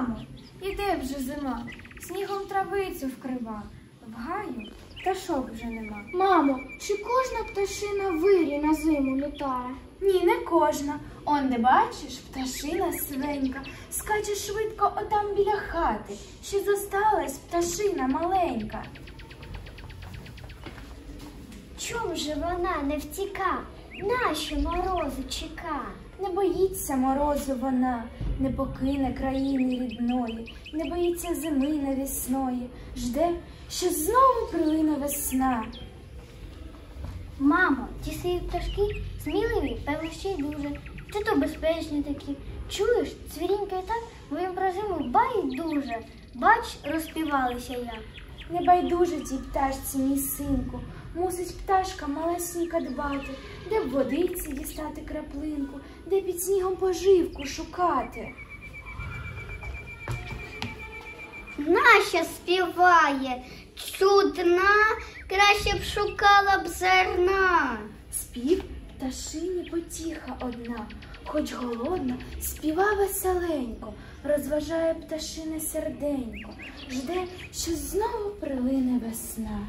Мамо, іде вже зима, снігом травицю вкрива. В гаю пташок вже нема. Мамо, чи кожна пташина вирі на зиму літає? Ні, не кожна. Он де бачиш, пташина свенька, скаче швидко отам біля хати. Ще зосталась пташина маленька. Чом же вона не втіка? Нащо морозу чека? Не боїться морозу вона, не покине країни рідної, не боїться зими навісної, жде, що знову прилине весна. Мамо, ті сиві пташки сміливі, певно, ще й дуже. Чи то безпечні такі. Чуєш, цвірінька і так, бо їм про зиму байдуже. Бач, розпівалися як. Не байдуже тій пташці, мій синку, мусить пташка малесенька дбати, де б водиці дістати краплинку, де під снігом поживку шукати. Наша співає, чудна, краще б шукала б зерна. Спів пташині потіха одна, хоч голодна, співа веселенько, розважає пташине серденько, жде, що знову прилине весна.